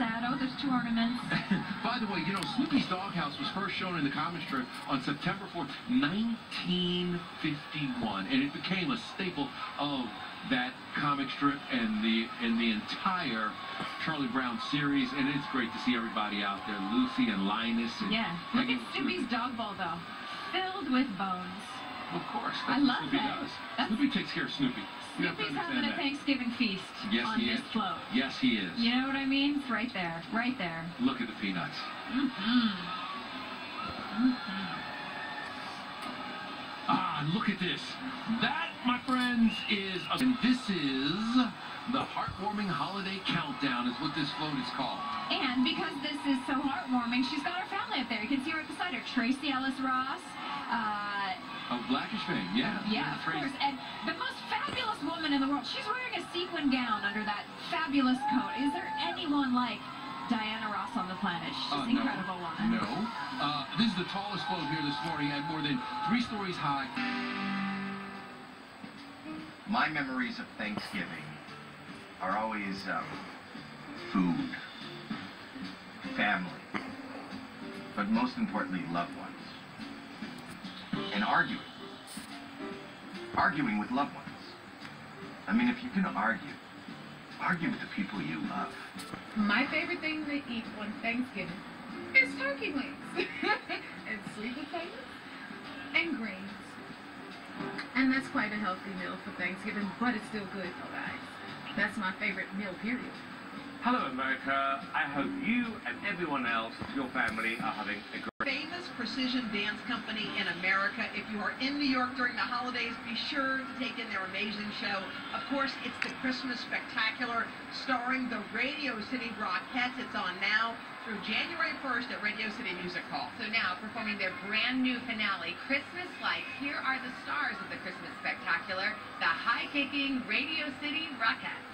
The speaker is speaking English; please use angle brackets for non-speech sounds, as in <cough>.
sad. Oh, there's two ornaments. <laughs> By the way, you know, Snoopy's Doghouse was first shown in the comic strip on September 4th, 1951, and it became a staple of that comic strip and the and the entire Charlie Brown series, and it's great to see everybody out there, Lucy and Linus. And Yeah. Look at Snoopy's dog bowl, though. Filled with bones. Of course, I love what Snoopy that. does. That's- Snoopy takes care of Snoopy. Snoopy's having a that. Thanksgiving feast Yes, on he this is. float. Yes, he is. You know what I mean? It's right there. Right there. Look at the peanuts. Mm-hmm. Ah, look at this. That, my friends, is a, and this is the heartwarming holiday countdown is what this float is called. And because this is so heartwarming, she's got her family up there. You can see right beside her. Tracee Ellis Ross. Uh, Of Blackish fame, yeah. yeah, of course. And the most fabulous woman in the world. She's wearing a sequin gown under that fabulous coat. Is there anyone like Diana Ross on the planet? She's Uh, an incredible no, woman. No. Uh, this is the tallest float here this morning at more than three stories high. My memories of Thanksgiving are always um, food, family, but most importantly, loved ones. And arguing. Arguing with loved ones. I mean, if you can argue, argue with the people you love. My favorite thing to eat on Thanksgiving is turkey wings <laughs> and sweet potatoes and greens. And that's quite a healthy meal for Thanksgiving, but it's still good though, guys. That's my favorite meal, period. Hello, America. I hope you and everyone else, your family, are having a great famous precision dance company in America. If you are in New York during the holidays, be sure to take in their amazing show. Of course, it's the Christmas Spectacular starring the Radio City Rockettes. It's on now through January 1st at Radio City Music Hall. So now, performing their brand new finale, Christmas Lights, here are the stars of the Christmas Spectacular, the high-kicking Radio City Rockettes.